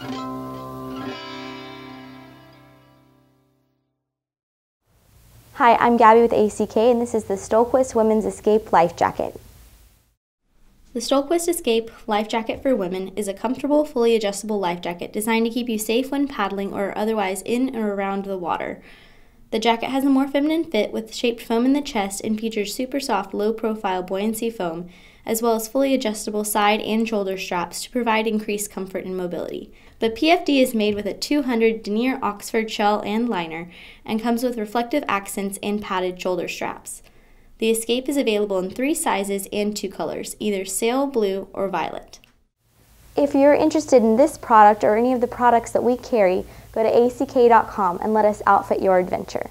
Hi, I'm Gabby with ACK and this is the Stohlquist Women's Escape Life Jacket. The Stohlquist Escape Life Jacket for Women is a comfortable, fully adjustable life jacket designed to keep you safe when paddling or otherwise in or around the water. The jacket has a more feminine fit with shaped foam in the chest and features super soft, low profile buoyancy foam, as well as fully adjustable side and shoulder straps to provide increased comfort and mobility. The PFD is made with a 200 denier Oxford shell and liner and comes with reflective accents and padded shoulder straps. The Escape is available in three sizes and two colors, either sail blue or violet. If you're interested in this product or any of the products that we carry, go to ack.com and let us outfit your adventure.